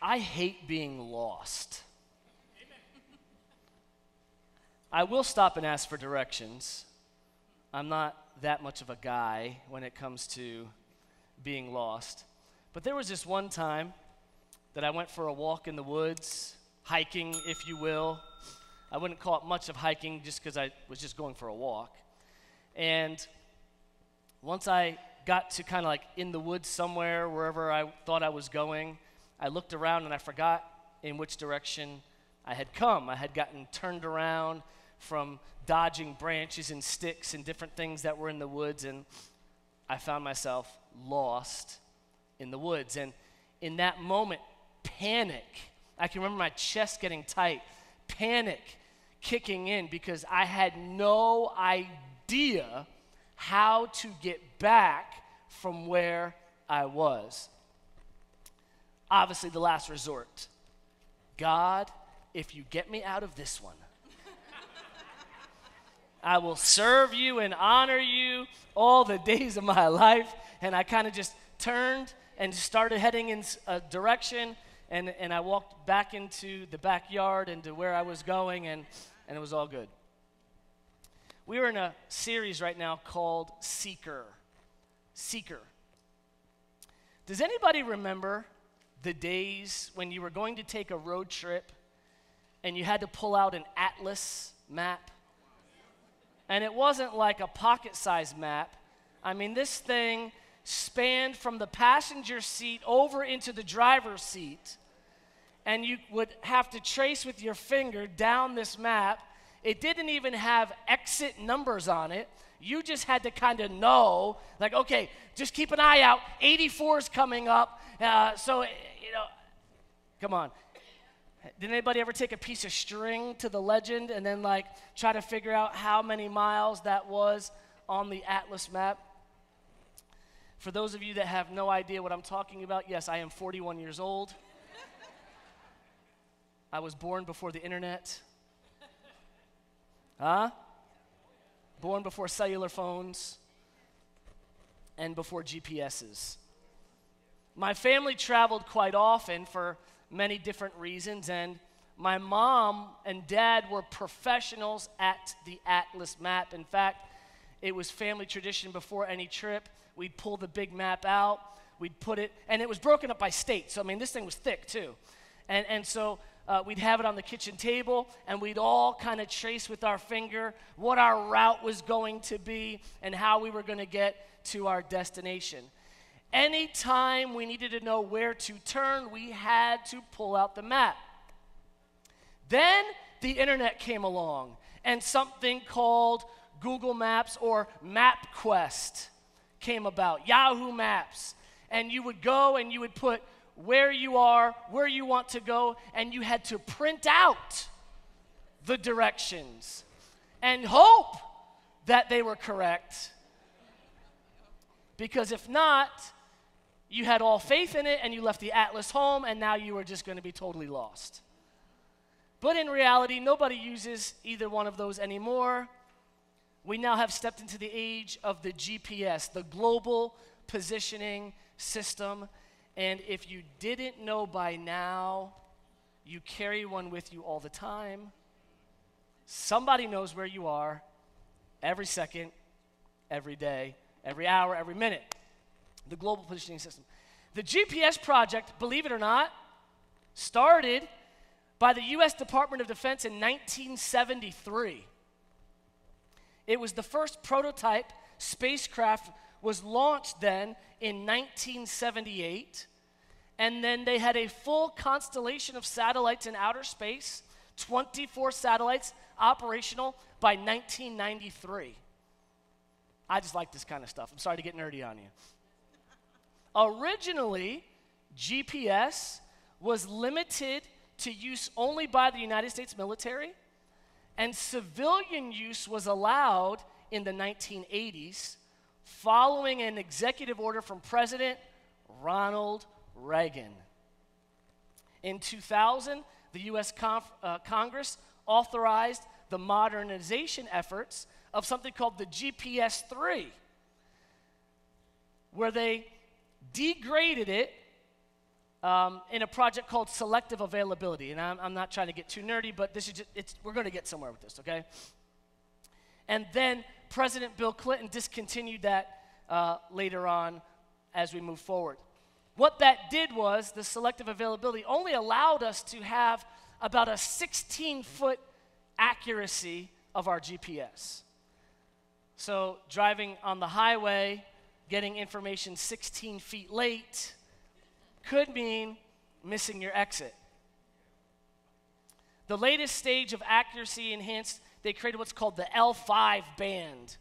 I hate being lost. I will stop and ask for directions. I'm not that much of a guy when it comes to being lost. But there was this one time that I went for a walk in the woods, hiking, if you will. I wouldn't call it much of hiking just because I was just going for a walk. And once I got to kind of like in the woods somewhere, wherever I thought I was going, I looked around and I forgot in which direction I had come. I had gotten turned around from dodging branches and sticks and different things that were in the woods, and I found myself lost in the woods. And in that moment, panic. I can remember my chest getting tight, panic kicking in because I had no idea how to get back from where I was. Obviously, the last resort. God, if you get me out of this one, I will serve you and honor you all the days of my life. And I kind of just turned and started heading in a direction. And, and I walked back into the backyard and to where I was going, and, and it was all good. We are in a series right now called Seeker. Seeker. Does anybody remember the days when you were going to take a road trip and you had to pull out an atlas map? And it wasn't like a pocket sized map. I mean, this thing spanned from the passenger seat over into the driver's seat. And you would have to trace with your finger down this map. It didn't even have exit numbers on it. You just had to kind of know, like, okay, just keep an eye out. 84 is coming up. Uh, so, you know, come on. Did anybody ever take a piece of string to the legend and then like try to figure out how many miles that was on the atlas map? For those of you that have no idea what I'm talking about, yes, I am 41 years old. I was born before the internet. Huh? Born before cellular phones and before GPSs. My family traveled quite often for many different reasons. And my mom and dad were professionals at the Atlas map. In fact, it was family tradition before any trip. We'd pull the big map out, we'd put it, and it was broken up by state. So, I mean, this thing was thick too. And, and so uh, we'd have it on the kitchen table, and we'd all kind of trace with our finger what our route was going to be and how we were going to get to our destination. Anytime we needed to know where to turn, we had to pull out the map. Then the internet came along and something called Google Maps or MapQuest came about, Yahoo Maps. And you would go and you would put where you are, where you want to go, and you had to print out the directions and hope that they were correct. Because if not, you had all faith in it and you left the Atlas home and now you were just going to be totally lost. But in reality, nobody uses either one of those anymore. We now have stepped into the age of the GPS, the global positioning system. And if you didn't know by now, you carry one with you all the time. Somebody knows where you are every second, every day, every hour, every minute the global positioning system. The GPS project, believe it or not, started by the US Department of Defense in 1973. It was the first prototype spacecraft was launched then in 1978 and then they had a full constellation of satellites in outer space 24 satellites operational by 1993 i just like this kind of stuff. I'm sorry to get nerdy on you. Originally, GPS was limited to use only by the United States military, and civilian use was allowed in the 1980s following an executive order from President Ronald Reagan. In 2000, the US Conf- uh, Congress authorized the modernization efforts of something called the GPS 3, where they degraded it um, in a project called selective availability. And I'm, I'm not trying to get too nerdy, but this is just, it's, we're going to get somewhere with this, okay? And then President Bill Clinton discontinued that uh, later on as we move forward. What that did was the selective availability only allowed us to have about a 16 foot accuracy of our GPS. So, driving on the highway, getting information 16 feet late could mean missing your exit. The latest stage of accuracy enhanced, they created what's called the L5 band,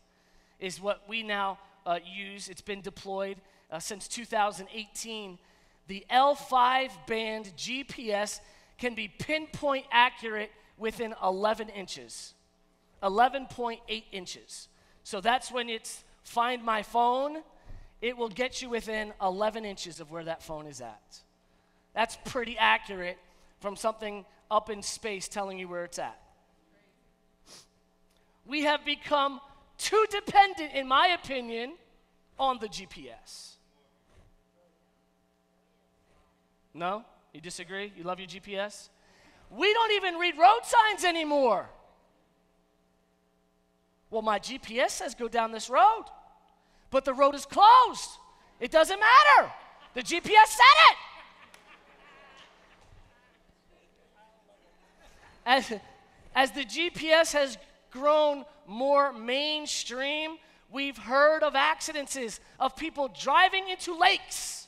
is what we now uh, use. It's been deployed uh, since 2018. The L5 band GPS can be pinpoint accurate within 11 inches. 11.8 inches. So that's when it's find my phone, it will get you within 11 inches of where that phone is at. That's pretty accurate from something up in space telling you where it's at. We have become too dependent, in my opinion, on the GPS. No? You disagree? You love your GPS? We don't even read road signs anymore. Well, my GPS says go down this road, but the road is closed. It doesn't matter. The GPS said it. As, as the GPS has grown more mainstream, we've heard of accidents of people driving into lakes,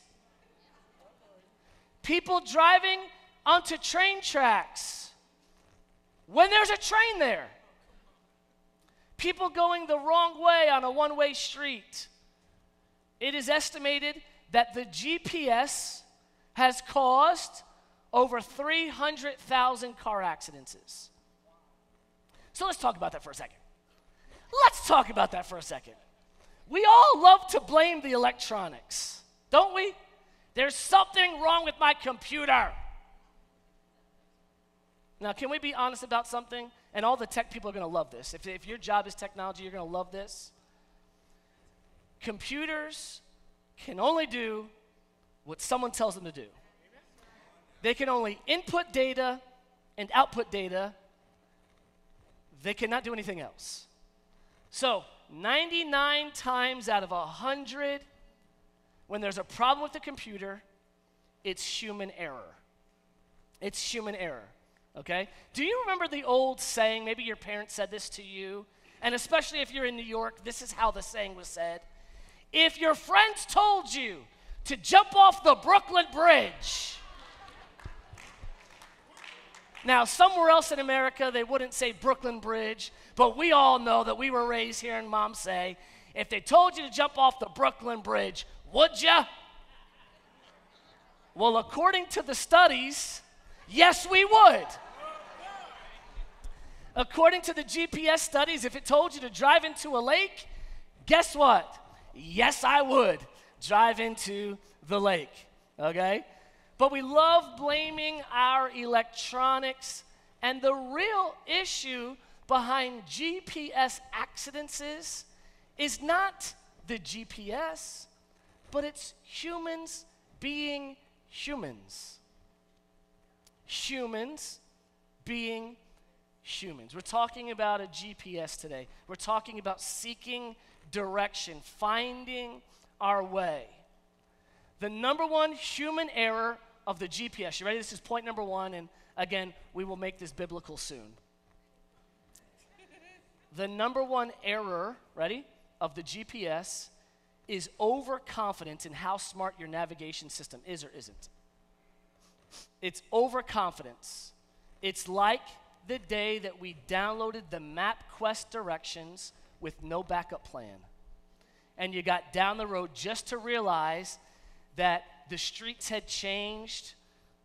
people driving onto train tracks when there's a train there people going the wrong way on a one way street. It is estimated that the GPS has caused over 300,000 car accidents. So let's talk about that for a second. Let's talk about that for a second. We all love to blame the electronics, don't we? There's something wrong with my computer. Now, can we be honest about something? And all the tech people are going to love this. If, if your job is technology, you're going to love this. Computers can only do what someone tells them to do. They can only input data and output data. They cannot do anything else. So, 99 times out of 100, when there's a problem with the computer, it's human error. It's human error. Okay? Do you remember the old saying? Maybe your parents said this to you. And especially if you're in New York, this is how the saying was said. If your friends told you to jump off the Brooklyn Bridge, now, somewhere else in America, they wouldn't say Brooklyn Bridge, but we all know that we were raised here and mom say, if they told you to jump off the Brooklyn Bridge, would you? Well, according to the studies, yes, we would. According to the GPS studies, if it told you to drive into a lake, guess what? Yes, I would drive into the lake. Okay? But we love blaming our electronics, and the real issue behind GPS accidents is, is not the GPS, but it's humans being humans. Humans being humans. We're talking about a GPS today. We're talking about seeking direction, finding our way. The number one human error of the GPS. You ready? This is point number one, and again, we will make this biblical soon. the number one error, ready, of the GPS is overconfidence in how smart your navigation system is or isn't. It's overconfidence. It's like the day that we downloaded the MapQuest directions with no backup plan. And you got down the road just to realize that the streets had changed,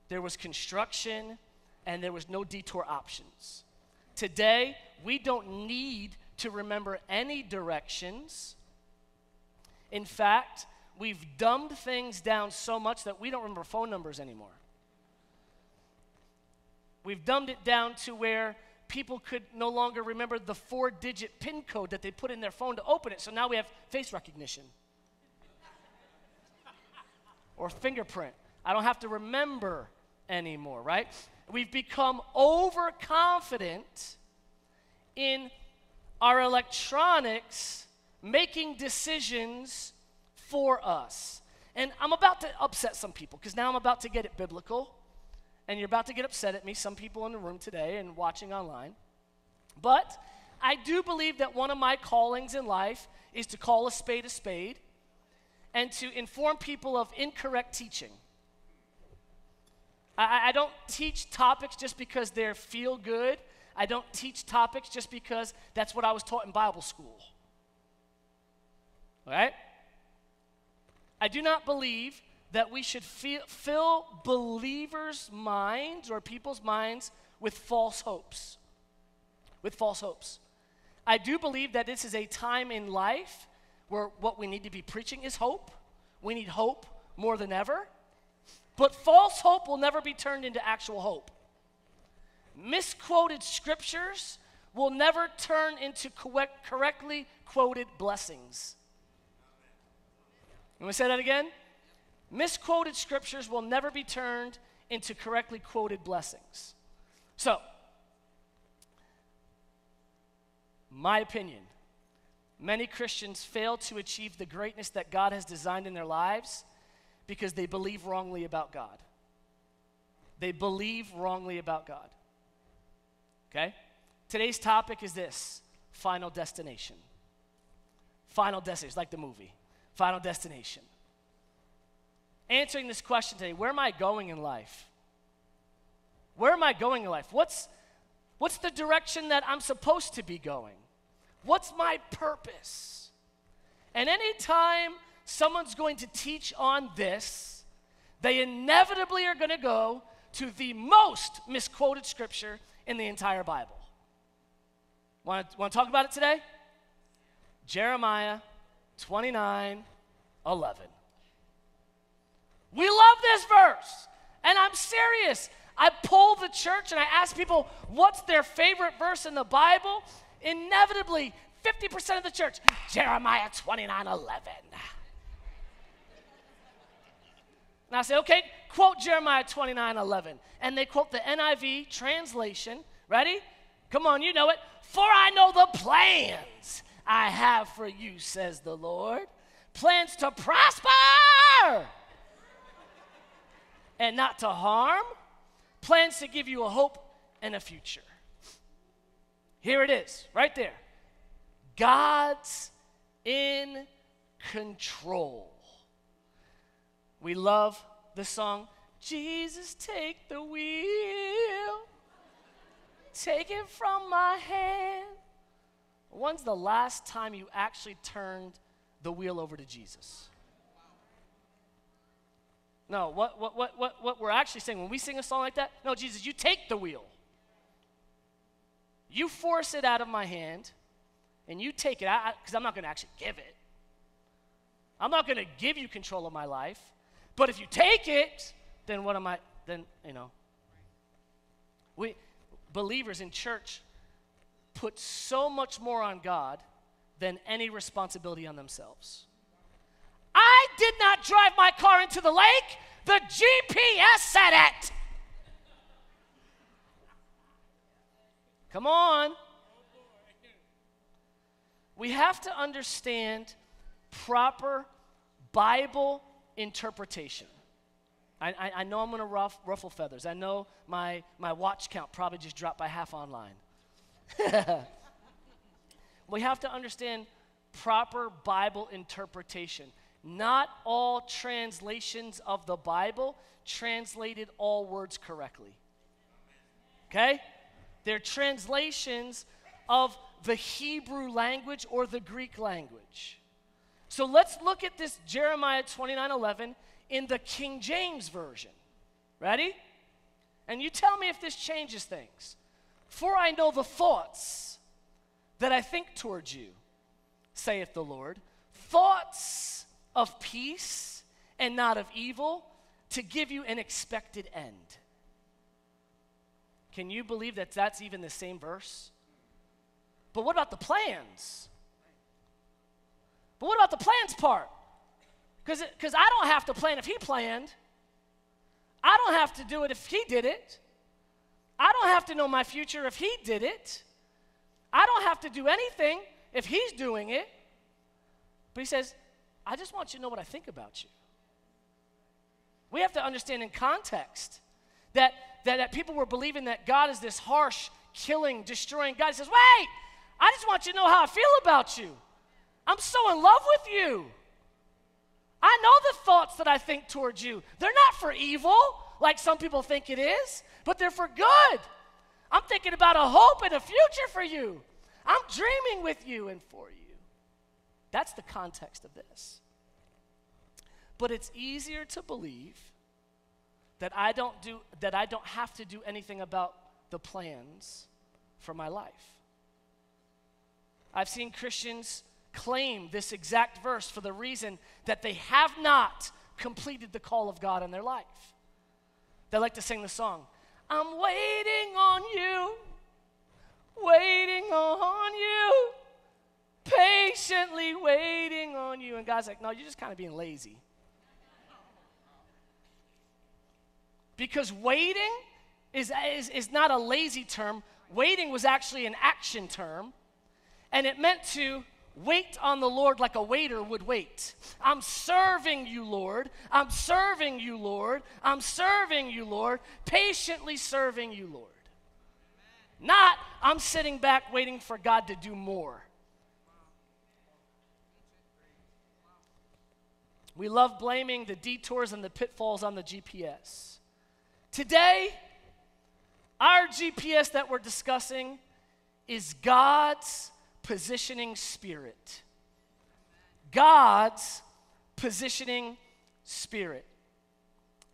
there was construction, and there was no detour options. Today, we don't need to remember any directions. In fact, we've dumbed things down so much that we don't remember phone numbers anymore. We've dumbed it down to where people could no longer remember the four digit PIN code that they put in their phone to open it. So now we have face recognition or fingerprint. I don't have to remember anymore, right? We've become overconfident in our electronics making decisions for us. And I'm about to upset some people because now I'm about to get it biblical. And you're about to get upset at me, some people in the room today and watching online. But I do believe that one of my callings in life is to call a spade a spade and to inform people of incorrect teaching. I, I don't teach topics just because they feel good. I don't teach topics just because that's what I was taught in Bible school. All right? I do not believe that we should feel, fill believers' minds or people's minds with false hopes. With false hopes. I do believe that this is a time in life where what we need to be preaching is hope. We need hope more than ever. But false hope will never be turned into actual hope. Misquoted scriptures will never turn into correct, correctly quoted blessings. Let me say that again. Misquoted scriptures will never be turned into correctly quoted blessings. So, my opinion many Christians fail to achieve the greatness that God has designed in their lives because they believe wrongly about God. They believe wrongly about God. Okay? Today's topic is this Final Destination. Final Destination, like the movie. Final Destination. Answering this question today where am I going in life? Where am I going in life? What's, what's the direction that I'm supposed to be going? What's my purpose? And anytime someone's going to teach on this, they inevitably are going to go to the most misquoted scripture in the entire Bible. Want to, want to talk about it today? Jeremiah 29 11. We love this verse, and I'm serious. I poll the church and I ask people what's their favorite verse in the Bible, inevitably 50% of the church, Jeremiah 29 11. And I say, okay, quote Jeremiah 29 11. And they quote the NIV translation. Ready? Come on, you know it. For I know the plans I have for you, says the Lord. Plans to prosper and not to harm. Plans to give you a hope and a future. Here it is, right there. God's in control. We love the song, Jesus, take the wheel, take it from my hand. When's the last time you actually turned the wheel over to Jesus? No, what, what, what, what, what we're actually saying when we sing a song like that, no, Jesus, you take the wheel. You force it out of my hand, and you take it out, because I'm not going to actually give it. I'm not going to give you control of my life. But if you take it, then what am I? Then, you know. We, believers in church, put so much more on God than any responsibility on themselves. I did not drive my car into the lake, the GPS said it. Come on. We have to understand proper Bible interpretation. I, I, I know I'm going to ruff, ruffle feathers. I know my, my watch count probably just dropped by half online. we have to understand proper Bible interpretation. Not all translations of the Bible translated all words correctly. Okay? They're translations of the Hebrew language or the Greek language. So let's look at this Jeremiah 29 11 in the King James Version. Ready? And you tell me if this changes things. For I know the thoughts that I think towards you, saith the Lord, thoughts of peace and not of evil, to give you an expected end. Can you believe that that's even the same verse? But what about the plans? But what about the plans part? Because I don't have to plan if he planned. I don't have to do it if He did it. I don't have to know my future if He did it. I don't have to do anything if He's doing it. But He says, I just want you to know what I think about you. We have to understand in context that, that, that people were believing that God is this harsh, killing, destroying God. He says, Wait, I just want you to know how I feel about you. I'm so in love with you. I know the thoughts that I think towards you. They're not for evil, like some people think it is, but they're for good. I'm thinking about a hope and a future for you. I'm dreaming with you and for you. That's the context of this. But it's easier to believe that I don't do that I don't have to do anything about the plans for my life. I've seen Christians claim this exact verse for the reason that they have not completed the call of God in their life. They like to sing the song, I'm waiting on you, waiting on you, patiently waiting on you. And God's like, no, you're just kind of being lazy. Because waiting is, is, is not a lazy term. Waiting was actually an action term, and it meant to wait on the Lord like a waiter would wait. I'm serving you, Lord. I'm serving you, Lord. I'm serving you, Lord. Patiently serving you, Lord. Not, I'm sitting back waiting for God to do more. We love blaming the detours and the pitfalls on the GPS. Today, our GPS that we're discussing is God's positioning spirit. God's positioning spirit.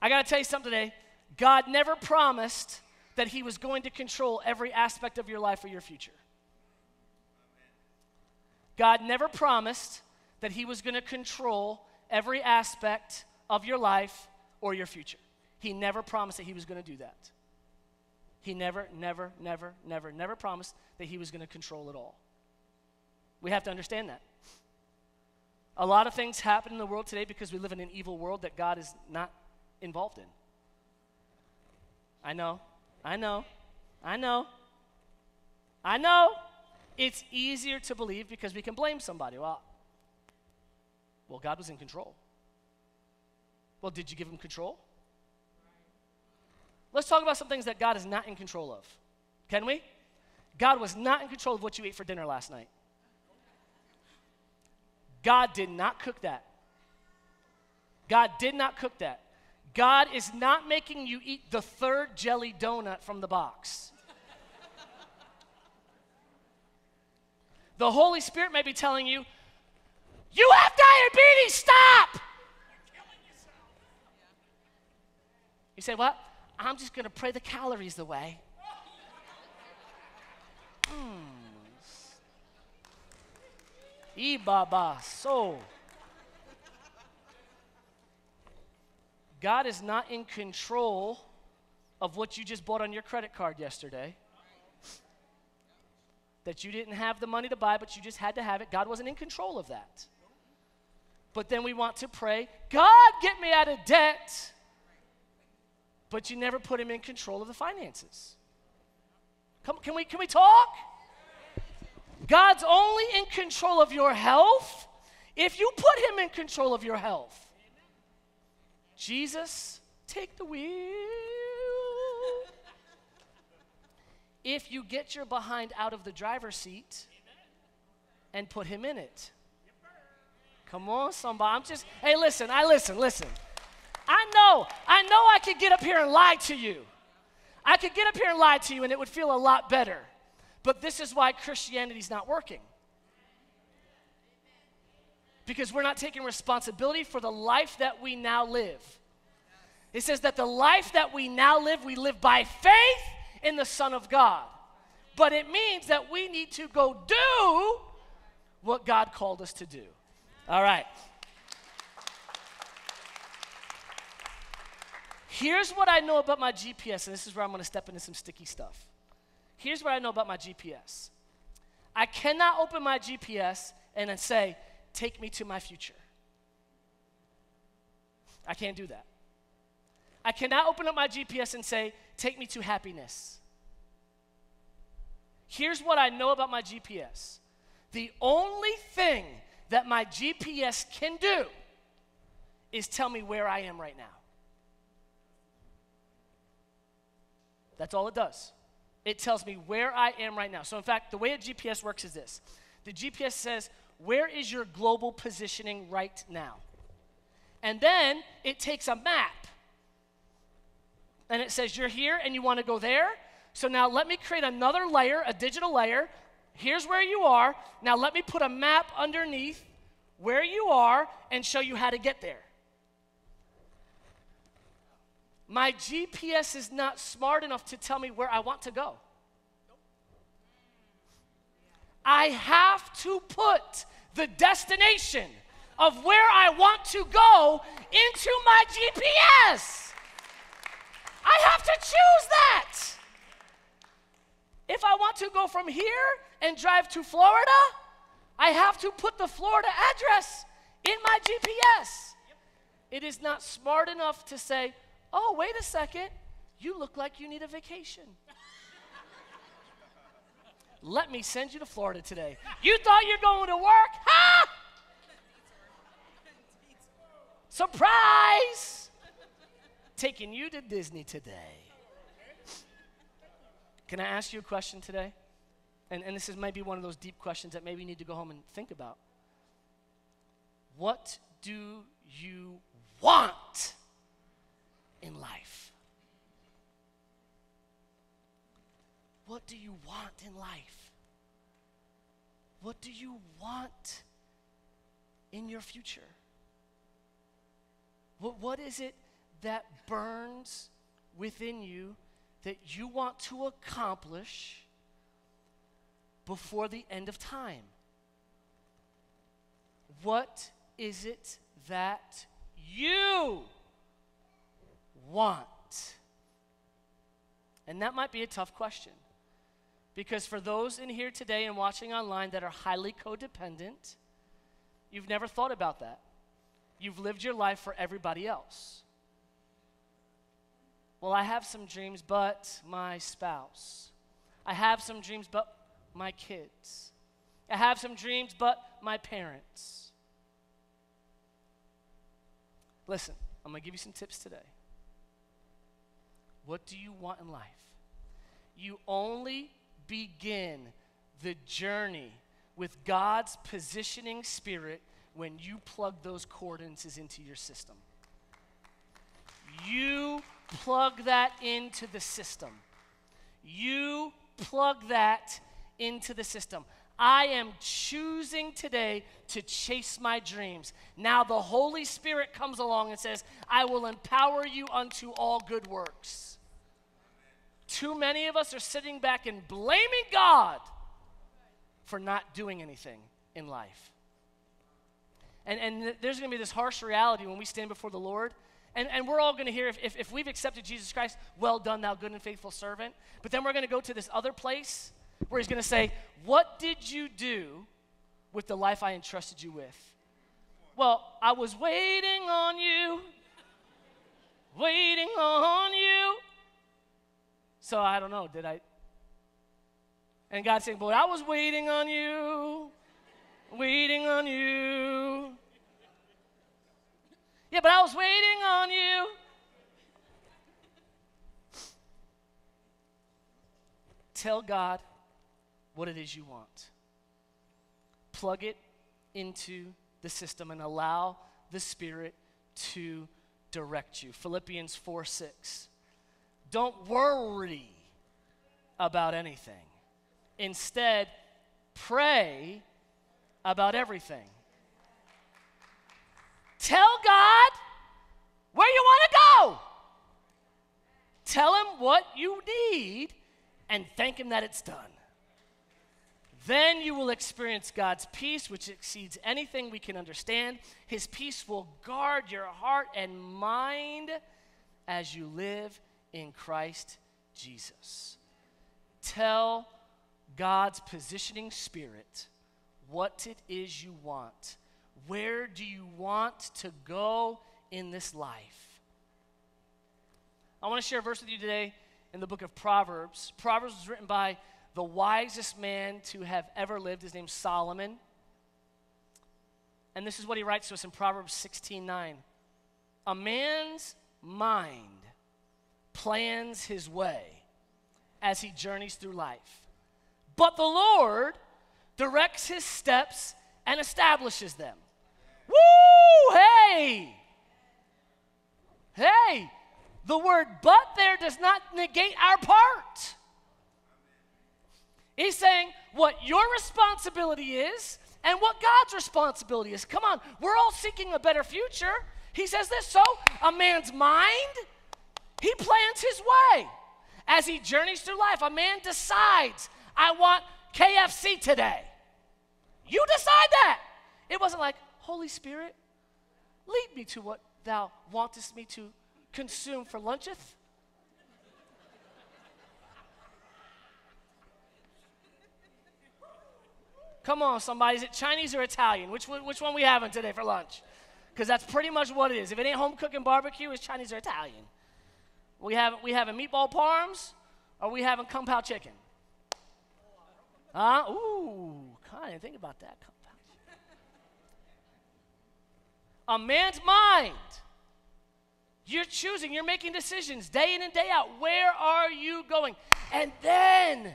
I got to tell you something today. God never promised that He was going to control every aspect of your life or your future. God never promised that He was going to control every aspect of your life or your future. He never promised that he was going to do that. He never, never, never, never, never promised that he was going to control it all. We have to understand that. A lot of things happen in the world today because we live in an evil world that God is not involved in. I know, I know, I know, I know. It's easier to believe because we can blame somebody. Well, well, God was in control. Well, did you give him control? Let's talk about some things that God is not in control of. Can we? God was not in control of what you ate for dinner last night. God did not cook that. God did not cook that. God is not making you eat the third jelly donut from the box. the Holy Spirit may be telling you, you have diabetes, stop! You say, what? I'm just going to pray the calories away. Mm. Ibaba, so. God is not in control of what you just bought on your credit card yesterday. That you didn't have the money to buy, but you just had to have it. God wasn't in control of that. But then we want to pray, God, get me out of debt but you never put him in control of the finances. Come, can, we, can we talk? God's only in control of your health if you put him in control of your health. Jesus, take the wheel. If you get your behind out of the driver's seat and put him in it. Come on, somebody. I'm just, hey, listen, I listen, listen. I know, I know I could get up here and lie to you. I could get up here and lie to you and it would feel a lot better. But this is why Christianity's not working. Because we're not taking responsibility for the life that we now live. It says that the life that we now live, we live by faith in the Son of God. But it means that we need to go do what God called us to do. All right. Here's what I know about my GPS, and this is where I'm going to step into some sticky stuff. Here's what I know about my GPS I cannot open my GPS and then say, Take me to my future. I can't do that. I cannot open up my GPS and say, Take me to happiness. Here's what I know about my GPS the only thing that my GPS can do is tell me where I am right now. That's all it does. It tells me where I am right now. So, in fact, the way a GPS works is this the GPS says, Where is your global positioning right now? And then it takes a map and it says, You're here and you want to go there. So now let me create another layer, a digital layer. Here's where you are. Now let me put a map underneath where you are and show you how to get there. My GPS is not smart enough to tell me where I want to go. I have to put the destination of where I want to go into my GPS. I have to choose that. If I want to go from here and drive to Florida, I have to put the Florida address in my GPS. It is not smart enough to say, oh, wait a second, you look like you need a vacation. Let me send you to Florida today. You thought you're going to work? Ha! Surprise! Taking you to Disney today. Can I ask you a question today? And, and this is maybe one of those deep questions that maybe you need to go home and think about. What do you want in life? What do you want in life? What do you want in your future? What, what is it that burns within you that you want to accomplish before the end of time? What is it that you want? And that might be a tough question. Because for those in here today and watching online that are highly codependent, you've never thought about that. You've lived your life for everybody else. Well, I have some dreams, but my spouse. I have some dreams, but my kids. I have some dreams, but my parents. Listen, I'm going to give you some tips today. What do you want in life? You only begin the journey with God's positioning spirit when you plug those coordinates into your system. You plug that into the system. You plug that into the system. I am choosing today to chase my dreams. Now the Holy Spirit comes along and says, I will empower you unto all good works. Too many of us are sitting back and blaming God for not doing anything in life. And, and there's going to be this harsh reality when we stand before the Lord. And, and we're all going to hear if, if, if we've accepted Jesus Christ, well done, thou good and faithful servant. But then we're going to go to this other place where he's going to say, What did you do with the life I entrusted you with? Well, I was waiting on you, waiting on you. So I don't know, did I? And God saying, Boy, I was waiting on you, waiting on you. Yeah, but I was waiting on you. Tell God what it is you want. Plug it into the system and allow the Spirit to direct you. Philippians 4 6. Don't worry about anything. Instead, pray about everything. Tell God where you want to go. Tell Him what you need and thank Him that it's done. Then you will experience God's peace, which exceeds anything we can understand. His peace will guard your heart and mind as you live in Christ Jesus. Tell God's positioning spirit what it is you want where do you want to go in this life? I want to share a verse with you today in the book of Proverbs. Proverbs was written by the wisest man to have ever lived. His name's Solomon. And this is what he writes to us in Proverbs 16 9. A man's mind plans his way as he journeys through life, but the Lord directs his steps and establishes them. Woo! Hey! Hey! The word but there does not negate our part. He's saying what your responsibility is and what God's responsibility is. Come on, we're all seeking a better future. He says this so a man's mind, he plans his way as he journeys through life. A man decides, I want KFC today. You decide that. It wasn't like, Holy Spirit, lead me to what thou wantest me to consume for luncheth. Come on, somebody. Is it Chinese or Italian? Which one, which one we having today for lunch? Because that's pretty much what it is. If it ain't home cooking barbecue, it's Chinese or Italian. We have we having meatball parms, or we having kung pao chicken? Huh? Ooh, I didn't think about that. A man's mind. You're choosing, you're making decisions day in and day out. Where are you going? And then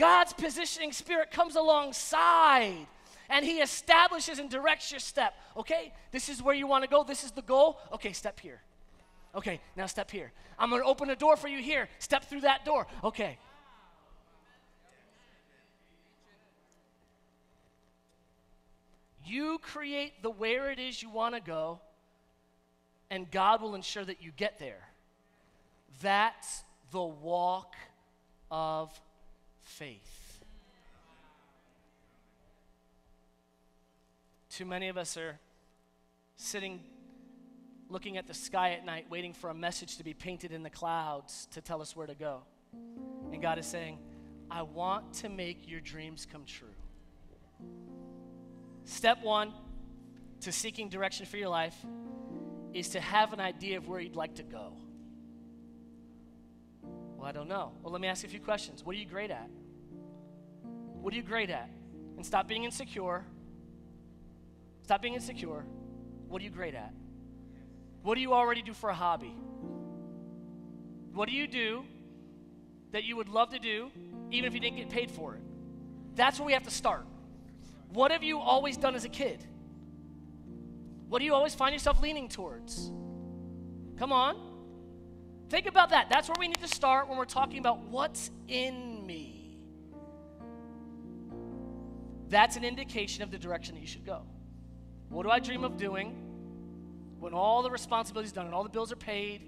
God's positioning spirit comes alongside and he establishes and directs your step. Okay, this is where you want to go. This is the goal. Okay, step here. Okay, now step here. I'm going to open a door for you here. Step through that door. Okay. You create the where it is you want to go, and God will ensure that you get there. That's the walk of faith. Too many of us are sitting looking at the sky at night, waiting for a message to be painted in the clouds to tell us where to go. And God is saying, I want to make your dreams come true. Step one to seeking direction for your life is to have an idea of where you'd like to go. Well, I don't know. Well, let me ask you a few questions. What are you great at? What are you great at? And stop being insecure. Stop being insecure. What are you great at? What do you already do for a hobby? What do you do that you would love to do even if you didn't get paid for it? That's where we have to start. What have you always done as a kid? What do you always find yourself leaning towards? Come on. Think about that. That's where we need to start when we're talking about what's in That's an indication of the direction that you should go. What do I dream of doing when all the responsibilities done and all the bills are paid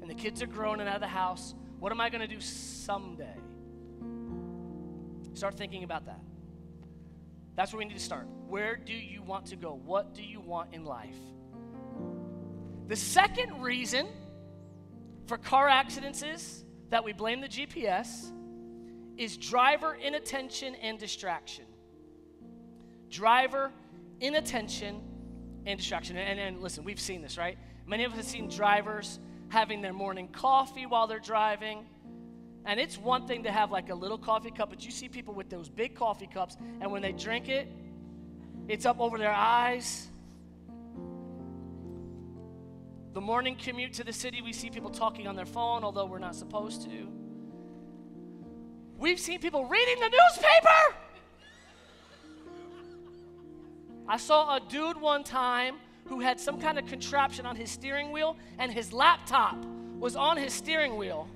and the kids are grown and out of the house? What am I going to do someday? Start thinking about that. That's where we need to start. Where do you want to go? What do you want in life? The second reason for car accidents is that we blame the GPS is driver inattention and distraction. Driver inattention and distraction. And, and, listen, we've seen this, right? Many of us have seen drivers having their morning coffee while they're driving. And it's one thing to have like a little coffee cup, but you see people with those big coffee cups, and when they drink it, it's up over their eyes the morning commute to the city, we see people talking on their phone, although we're not supposed to. We've seen people reading the newspaper. I saw a dude one time who had some kind of contraption on his steering wheel, and his laptop was on his steering wheel.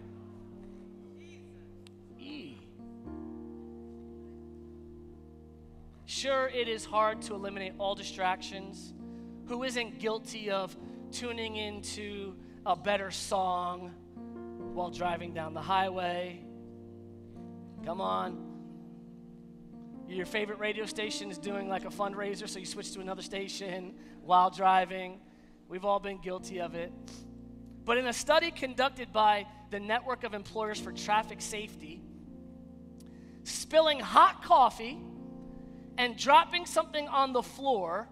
Sure, it is hard to eliminate all distractions. Who isn't guilty of tuning into a better song while driving down the highway. Come on. Your favorite radio station is doing like a fundraiser, so you switch to another station while driving. We've all been guilty of it. But in a study conducted by the Network of Employers for Traffic Safety, spilling hot coffee and dropping something on the floor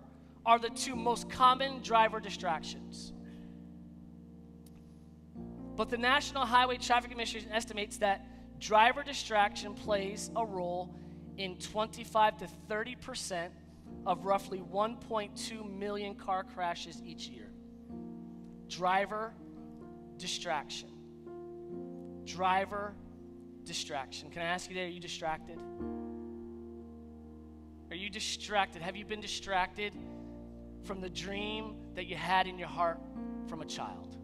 are the two most common driver distractions. But the National Highway Traffic Administration estimates that driver distraction plays a role in 25 to 30 percent of roughly 1.2 million car crashes each year. Driver distraction. Driver distraction. Can I ask you there, are you distracted? Are you distracted? Have you been distracted from the dream that you had in your heart from a child?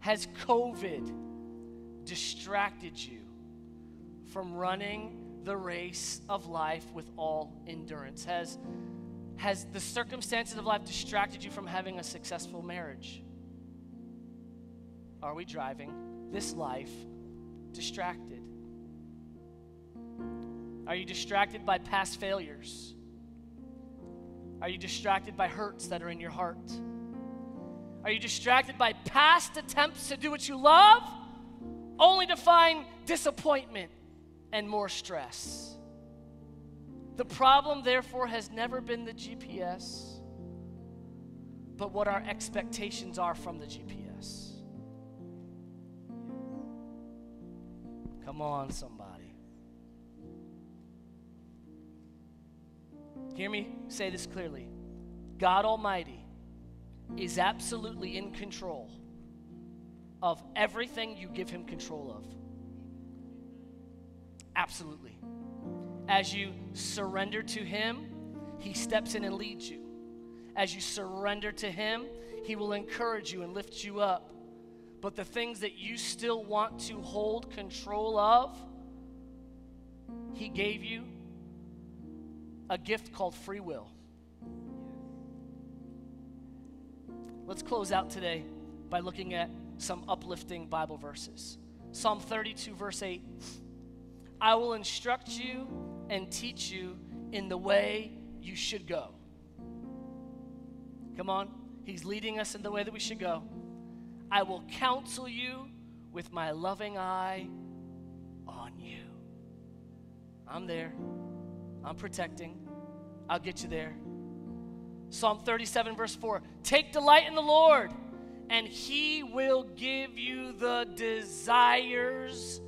Has COVID distracted you from running the race of life with all endurance? Has, has the circumstances of life distracted you from having a successful marriage? Are we driving this life distracted? Are you distracted by past failures? Are you distracted by hurts that are in your heart? Are you distracted by past attempts to do what you love only to find disappointment and more stress? The problem, therefore, has never been the GPS, but what our expectations are from the GPS. Come on, somebody. Hear me say this clearly God Almighty is absolutely in control of everything you give Him control of. Absolutely. As you surrender to Him, He steps in and leads you. As you surrender to Him, He will encourage you and lift you up. But the things that you still want to hold control of, He gave you a gift called free will. Let's close out today by looking at some uplifting Bible verses. Psalm 32, verse 8 I will instruct you and teach you in the way you should go. Come on, He's leading us in the way that we should go. I will counsel you with my loving eye on you. I'm there. I'm protecting. I'll get you there. Psalm 37, verse 4 Take delight in the Lord, and he will give you the desires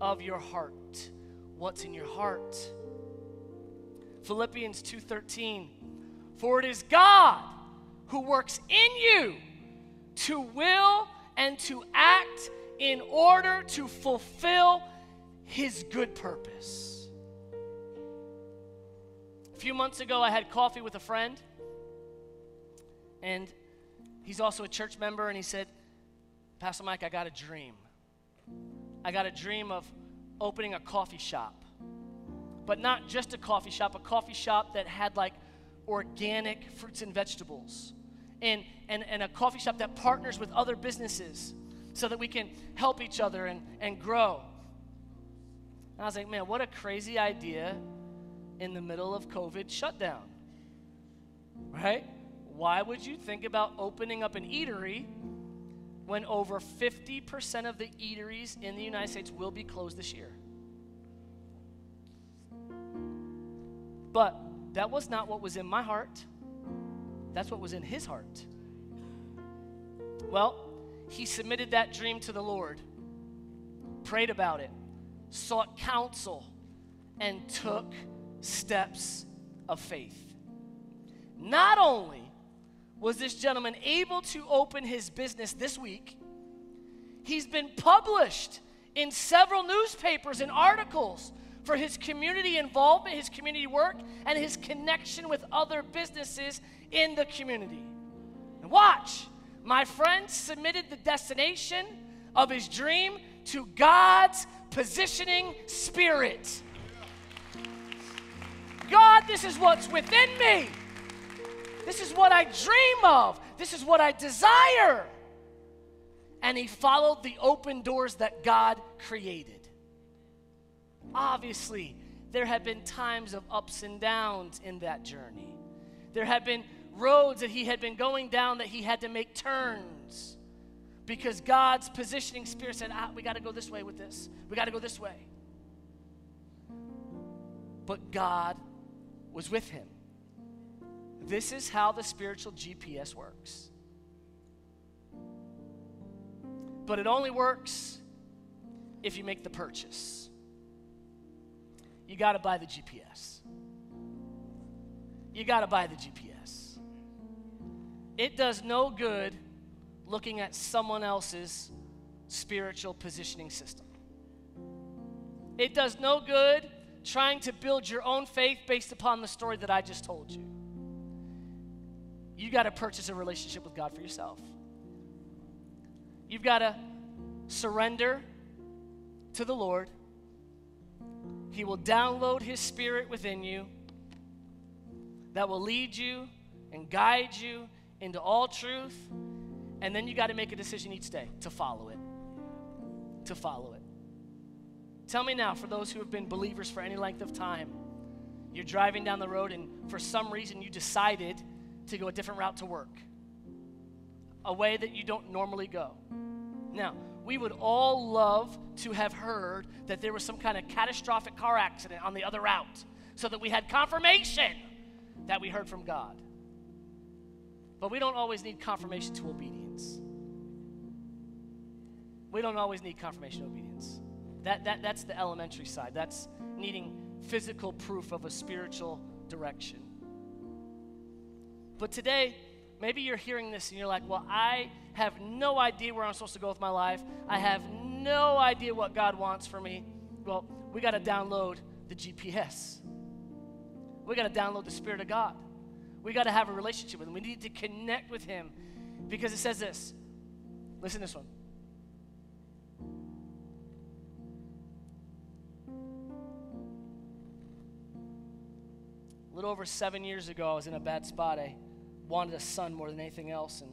of your heart. What's in your heart? Philippians 2:13 For it is God who works in you to will and to act in order to fulfill his good purpose. A few months ago, I had coffee with a friend, and he's also a church member, and he said, Pastor Mike, I got a dream. I got a dream of opening a coffee shop, but not just a coffee shop, a coffee shop that had like organic fruits and vegetables, and, and, and a coffee shop that partners with other businesses so that we can help each other and, and grow. And I was like, man, what a crazy idea in the middle of COVID shutdown. Right? Why would you think about opening up an eatery when over 50% of the eateries in the United States will be closed this year? But that was not what was in my heart. That's what was in his heart. Well, he submitted that dream to the Lord, prayed about it, sought counsel, and took steps of faith. Not only was this gentleman able to open his business this week, he's been published in several newspapers and articles for his community involvement, his community work, and his connection with other businesses in the community. And watch, my friend submitted the destination of his dream to God's positioning spirit. God, this is what's within me. This is what I dream of. This is what I desire. And he followed the open doors that God created. Obviously, there have been times of ups and downs in that journey. There have been roads that he had been going down that he had to make turns because God's positioning spirit said, ah, we got to go this way with this. We got to go this way. But God was with him. This is how the spiritual GPS works. But it only works if you make the purchase. You got to buy the GPS. You got to buy the GPS. It does no good looking at someone else's spiritual positioning system. It does no good trying to build your own faith based upon the story that I just told you. You got to purchase a relationship with God for yourself. You've got to surrender to the Lord. He will download His Spirit within you that will lead you and guide you into all truth. And then you got to make a decision each day to follow it. To follow it. Tell me now, for those who have been believers for any length of time, you're driving down the road and for some reason you decided to go a different route to work, a way that you don't normally go. Now, we would all love to have heard that there was some kind of catastrophic car accident on the other route so that we had confirmation that we heard from God. But we don't always need confirmation to obedience. We don't always need confirmation to obedience. That, that, that's the elementary side. That's needing physical proof of a spiritual direction. But today, maybe you're hearing this and you're like, well, I have no idea where I'm supposed to go with my life. I have no idea what God wants for me. Well, we got to download the GPS. We got to download the Spirit of God. We got to have a relationship with Him. We need to connect with Him because it says this. Listen to this one. A little over seven years ago, I was in a bad spot. I wanted a son more than anything else. And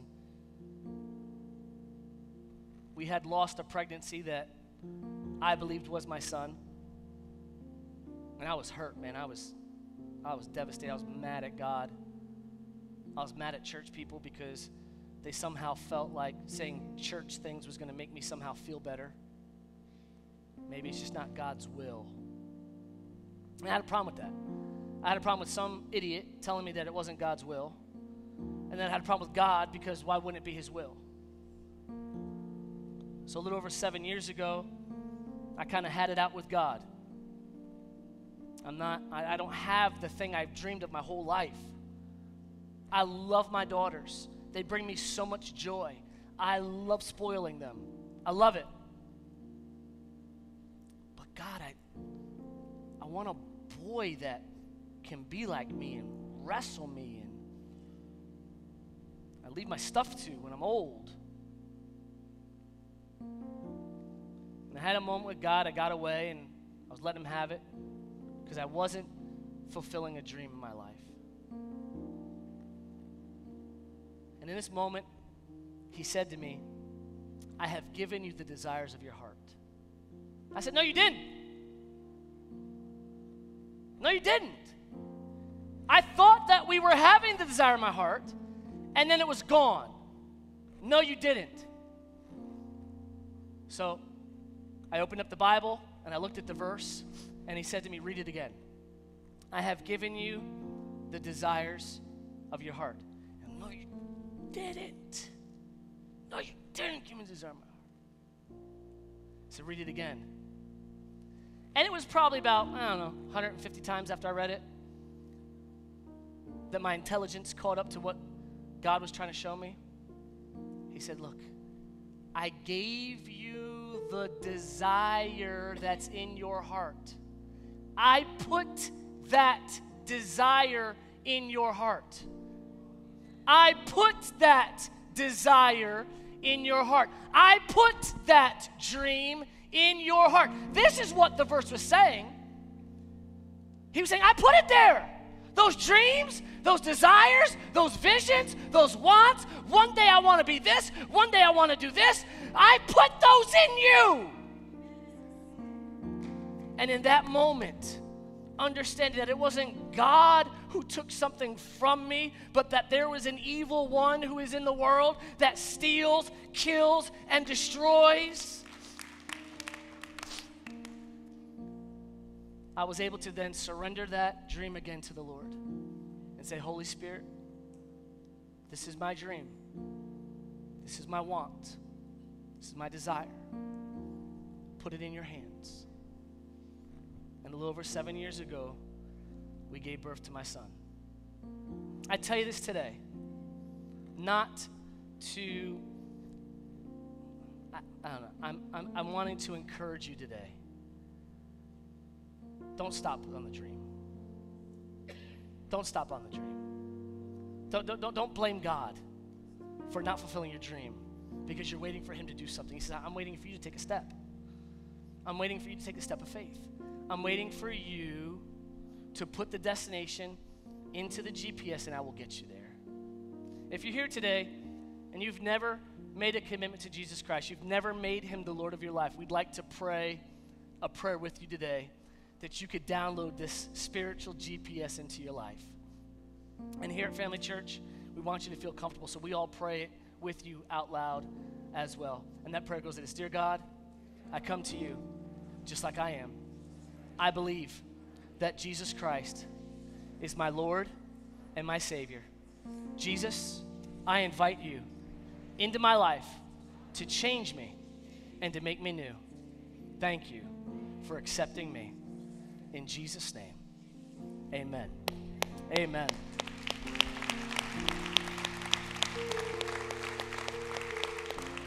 we had lost a pregnancy that I believed was my son. And I was hurt, man. I was I was devastated. I was mad at God. I was mad at church people because they somehow felt like saying church things was going to make me somehow feel better. Maybe it's just not God's will. And I had a problem with that. I had a problem with some idiot telling me that it wasn't God's will. And then I had a problem with God because why wouldn't it be His will? So a little over seven years ago, I kind of had it out with God. I'm not, I, I don't have the thing I've dreamed of my whole life. I love my daughters. They bring me so much joy. I love spoiling them. I love it. But God, I, I want a boy that can be like me and wrestle me I leave my stuff to when I'm old. And I had a moment with God. I got away and I was letting Him have it because I wasn't fulfilling a dream in my life. And in this moment, He said to me, I have given you the desires of your heart. I said, No, you didn't. No, you didn't. I thought that we were having the desire of my heart, and then it was gone. No, you didn't. So I opened up the Bible and I looked at the verse, and he said to me, Read it again. I have given you the desires of your heart. And no, you didn't. No, you didn't give me the desire of my heart. So read it again. And it was probably about, I don't know, 150 times after I read it that my intelligence caught up to what God was trying to show me. He said, Look, I gave you the desire that's in your heart. I put that desire in your heart. I put that desire in your heart. I put that dream in your heart. This is what the verse was saying. He was saying, I put it there. Those dreams, those desires, those visions, those wants. One day I want to be this, one day I want to do this. I put those in you. And in that moment, understanding that it wasn't God who took something from me, but that there was an evil one who is in the world that steals, kills, and destroys. I was able to then surrender that dream again to the Lord and say, Holy Spirit, this is my dream. This is my want. This is my desire. Put it in your hands. And a little over seven years ago, we gave birth to my son. I tell you this today, not to, I, I don't know, I'm, I'm, I'm wanting to encourage you today. Don't stop on the dream. Don't stop on the dream. Don't, don't, don't blame God for not fulfilling your dream because you're waiting for Him to do something. He says, I'm waiting for you to take a step. I'm waiting for you to take a step of faith. I'm waiting for you to put the destination into the GPS and I will get you there. If you're here today and you've never made a commitment to Jesus Christ, you've never made him the Lord of your life, we'd like to pray a prayer with you today that you could download this spiritual GPS into your life. And here at Family Church, we want you to feel comfortable, so we all pray it with you out loud as well. And that prayer goes like this Dear God, I come to you just like I am. I believe that Jesus Christ is my Lord and my Savior. Jesus, I invite you into my life to change me and to make me new. Thank you for accepting me. In Jesus' name, amen. Amen.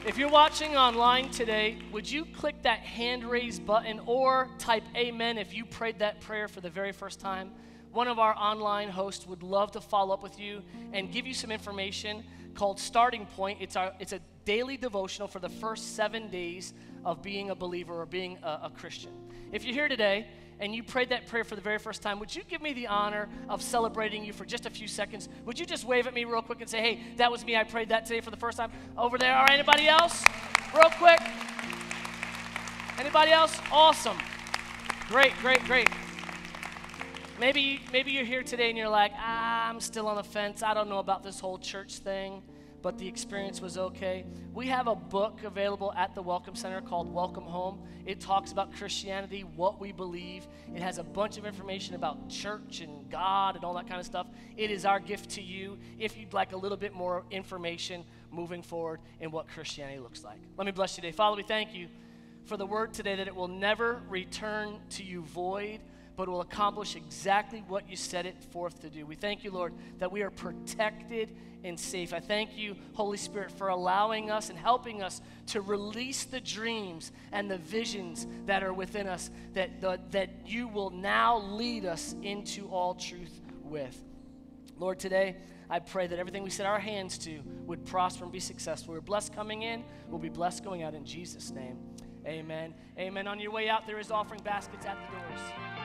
If you're watching online today, would you click that hand raise button or type amen if you prayed that prayer for the very first time? One of our online hosts would love to follow up with you and give you some information called Starting Point. It's, our, it's a daily devotional for the first seven days of being a believer or being a, a Christian. If you're here today and you prayed that prayer for the very first time, would you give me the honor of celebrating you for just a few seconds? Would you just wave at me real quick and say, hey, that was me. I prayed that today for the first time. Over there. All right, anybody else? Real quick. Anybody else? Awesome. Great, great, great. Maybe, maybe you're here today and you're like, ah, I'm still on the fence. I don't know about this whole church thing but the experience was okay. We have a book available at the Welcome Center called Welcome Home. It talks about Christianity, what we believe. It has a bunch of information about church and God and all that kind of stuff. It is our gift to you if you'd like a little bit more information moving forward in what Christianity looks like. Let me bless you today. Father, we thank you for the word today that it will never return to you void but it will accomplish exactly what you set it forth to do. We thank you, Lord, that we are protected and safe. I thank you, Holy Spirit, for allowing us and helping us to release the dreams and the visions that are within us that, the, that you will now lead us into all truth with. Lord, today, I pray that everything we set our hands to would prosper and be successful. We're blessed coming in, we'll be blessed going out in Jesus' name. Amen. Amen. On your way out, there is offering baskets at the doors.